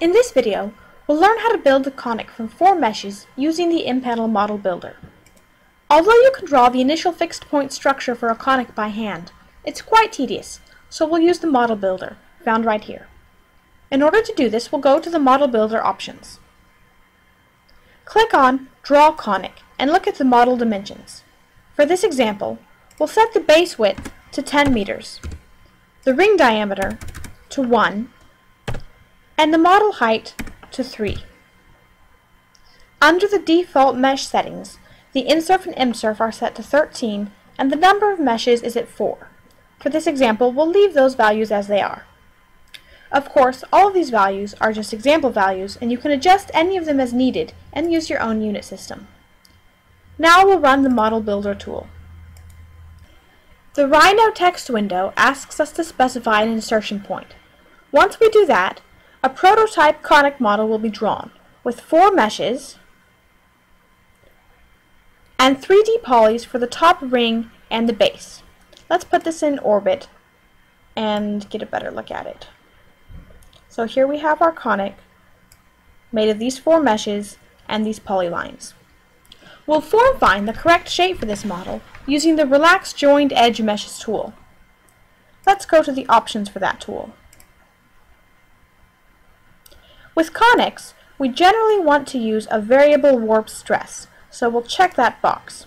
In this video, we'll learn how to build a conic from four meshes using the MPanel Model Builder. Although you can draw the initial fixed point structure for a conic by hand, it's quite tedious, so we'll use the Model Builder, found right here. In order to do this, we'll go to the Model Builder options. Click on Draw Conic and look at the model dimensions. For this example, we'll set the base width to 10 meters, the ring diameter to 1, and the model height to 3. Under the default mesh settings, the InSurf and EmSurf are set to 13 and the number of meshes is at 4. For this example, we'll leave those values as they are. Of course, all of these values are just example values and you can adjust any of them as needed and use your own unit system. Now we'll run the Model Builder tool. The Rhino text window asks us to specify an insertion point. Once we do that, a prototype conic model will be drawn with four meshes and 3D polys for the top ring and the base. Let's put this in orbit and get a better look at it. So here we have our conic made of these four meshes and these polylines. We'll form find the correct shape for this model using the Relax Joined Edge Meshes tool. Let's go to the options for that tool. With conics, we generally want to use a variable warp stress, so we'll check that box.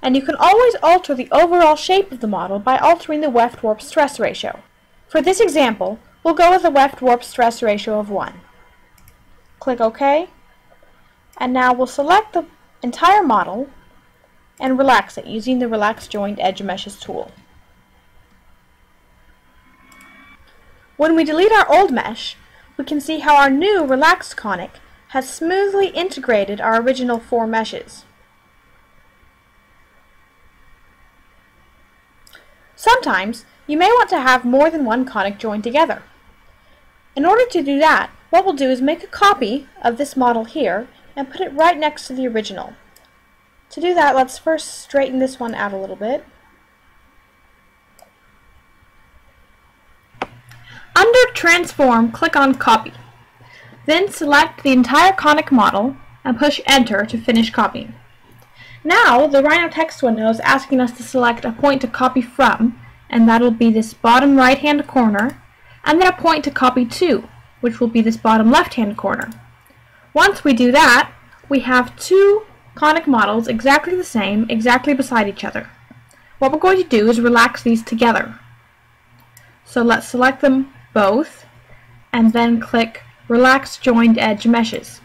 And you can always alter the overall shape of the model by altering the weft warp stress ratio. For this example, we'll go with a weft warp stress ratio of 1. Click OK, and now we'll select the entire model and relax it using the Relax Joined Edge Meshes tool. When we delete our old mesh, we can see how our new relaxed conic has smoothly integrated our original four meshes. Sometimes, you may want to have more than one conic joined together. In order to do that, what we'll do is make a copy of this model here and put it right next to the original. To do that, let's first straighten this one out a little bit. Under Transform, click on Copy. Then select the entire conic model and push Enter to finish copying. Now, the Rhino text window is asking us to select a point to copy from, and that'll be this bottom right-hand corner, and then a point to copy to, which will be this bottom left-hand corner. Once we do that, we have two conic models exactly the same, exactly beside each other. What we're going to do is relax these together. So let's select them both, and then click Relax Joined Edge Meshes.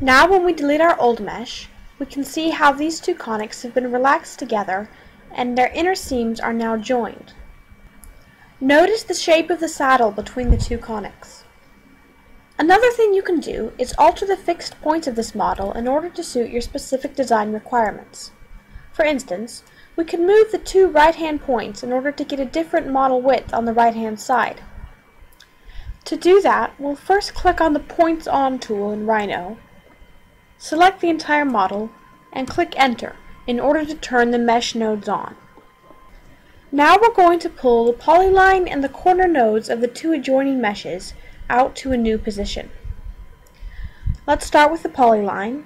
Now when we delete our old mesh, we can see how these two conics have been relaxed together and their inner seams are now joined. Notice the shape of the saddle between the two conics. Another thing you can do is alter the fixed points of this model in order to suit your specific design requirements. For instance, we can move the two right-hand points in order to get a different model width on the right-hand side. To do that, we'll first click on the Points On tool in Rhino, select the entire model, and click Enter in order to turn the mesh nodes on. Now we're going to pull the polyline and the corner nodes of the two adjoining meshes out to a new position. Let's start with the polyline.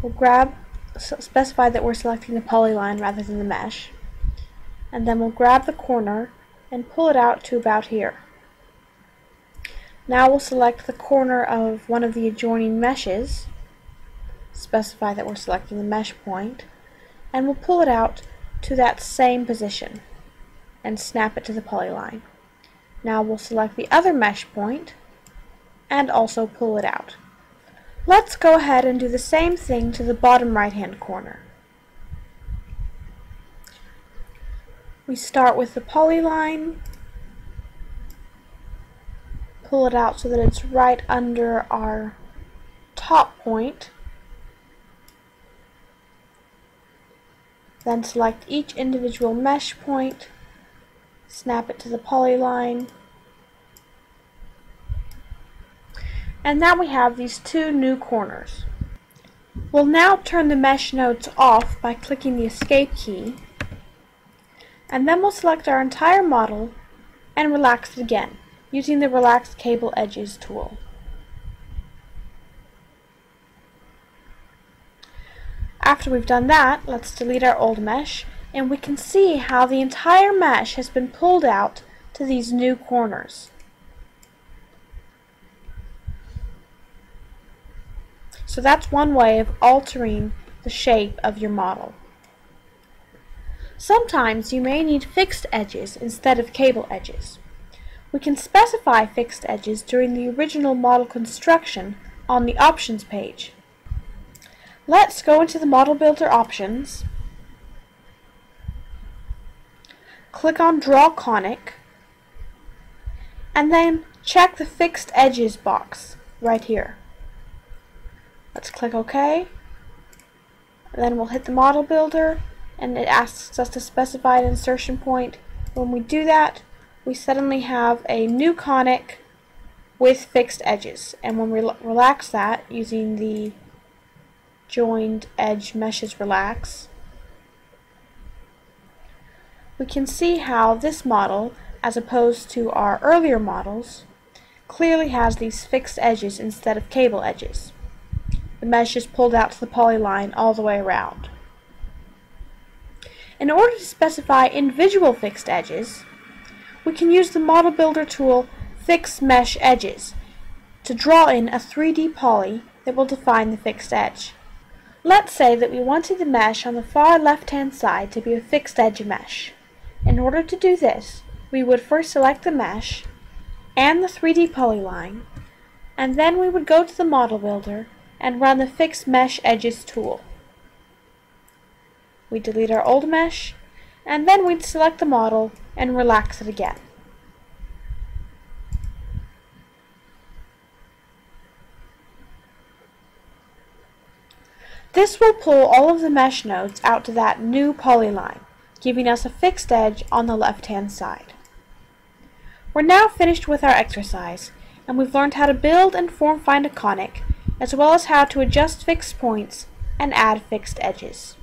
We'll grab, specify that we're selecting the polyline rather than the mesh. And then we'll grab the corner and pull it out to about here. Now we'll select the corner of one of the adjoining meshes, specify that we're selecting the mesh point, and we'll pull it out to that same position and snap it to the polyline. Now we'll select the other mesh point and also pull it out. Let's go ahead and do the same thing to the bottom right hand corner. We start with the polyline, pull it out so that it's right under our top point, then select each individual mesh point snap it to the polyline. And now we have these two new corners. We'll now turn the mesh nodes off by clicking the escape key and then we'll select our entire model and relax it again using the Relax Cable Edges tool. After we've done that, let's delete our old mesh and we can see how the entire mesh has been pulled out to these new corners. So that's one way of altering the shape of your model. Sometimes you may need fixed edges instead of cable edges. We can specify fixed edges during the original model construction on the options page. Let's go into the Model Builder options, click on Draw Conic, and then check the Fixed Edges box right here. Let's click OK. Then we'll hit the Model Builder, and it asks us to specify an insertion point. When we do that, we suddenly have a new conic with fixed edges. And when we relax that using the joined edge meshes relax, we can see how this model, as opposed to our earlier models, clearly has these fixed edges instead of cable edges. The mesh is pulled out to the polyline all the way around. In order to specify individual fixed edges, we can use the Model Builder tool Fix Mesh Edges to draw in a 3D poly that will define the fixed edge. Let's say that we wanted the mesh on the far left-hand side to be a fixed edge mesh. In order to do this, we would first select the mesh and the 3D polyline, and then we would go to the Model Builder and run the Fix Mesh Edges tool. We delete our old mesh, and then we'd select the model and relax it again. This will pull all of the mesh nodes out to that new polyline, giving us a fixed edge on the left-hand side. We're now finished with our exercise, and we've learned how to build and form find a conic, as well as how to adjust fixed points and add fixed edges.